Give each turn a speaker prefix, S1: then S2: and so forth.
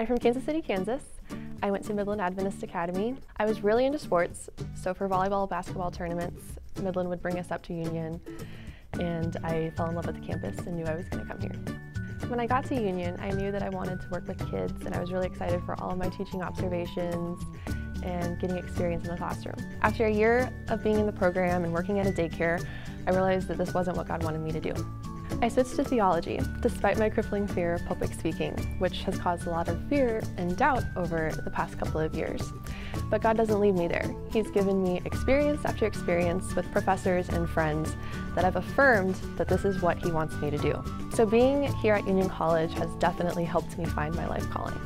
S1: I'm from Kansas City, Kansas. I went to Midland Adventist Academy. I was really into sports, so for volleyball, basketball tournaments, Midland would bring us up to Union, and I fell in love with the campus and knew I was going to come here. When I got to Union, I knew that I wanted to work with kids, and I was really excited for all of my teaching observations and getting experience in the classroom. After a year of being in the program and working at a daycare, I realized that this wasn't what God wanted me to do. I switched to theology, despite my crippling fear of public speaking, which has caused a lot of fear and doubt over the past couple of years. But God doesn't leave me there. He's given me experience after experience with professors and friends that have affirmed that this is what He wants me to do. So being here at Union College has definitely helped me find my life calling.